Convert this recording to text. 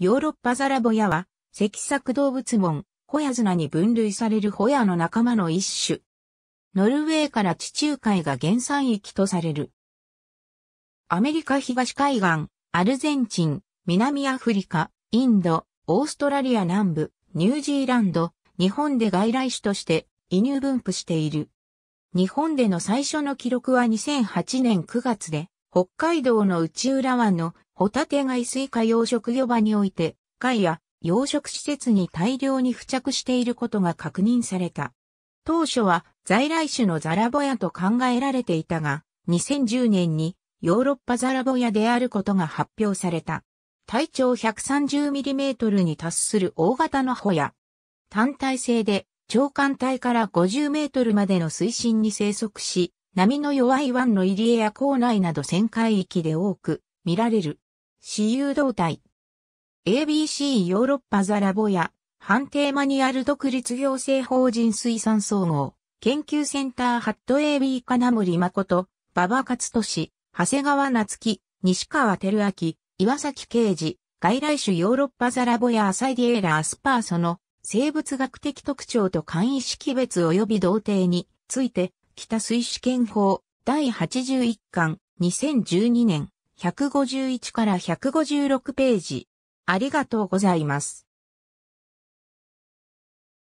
ヨーロッパザラボヤは、脊索動物門、ホヤ綱に分類されるホヤの仲間の一種。ノルウェーから地中海が原産域とされる。アメリカ東海岸、アルゼンチン、南アフリカ、インド、オーストラリア南部、ニュージーランド、日本で外来種として移入分布している。日本での最初の記録は2008年9月で、北海道の内浦湾のホタテ貝水化養殖漁場において、貝や養殖施設に大量に付着していることが確認された。当初は在来種のザラボヤと考えられていたが、2010年にヨーロッパザラボヤであることが発表された。体長 130mm に達する大型のホヤ。単体性で長官体から50メートルまでの水深に生息し、波の弱い湾の入り江や港内など旋回域で多く見られる。私有動体。ABC ヨーロッパザラボヤ、判定マニュアル独立行政法人水産総合、研究センターハット AB 金森誠、馬場勝利、長谷川夏樹、西川輝昭、岩崎敬二、外来種ヨーロッパザラボや Ascidiella aspersa の。生物学的特徴と簡易識別及び同定について、北水試験法第81巻2012年151から156ページ。ありがとうございます。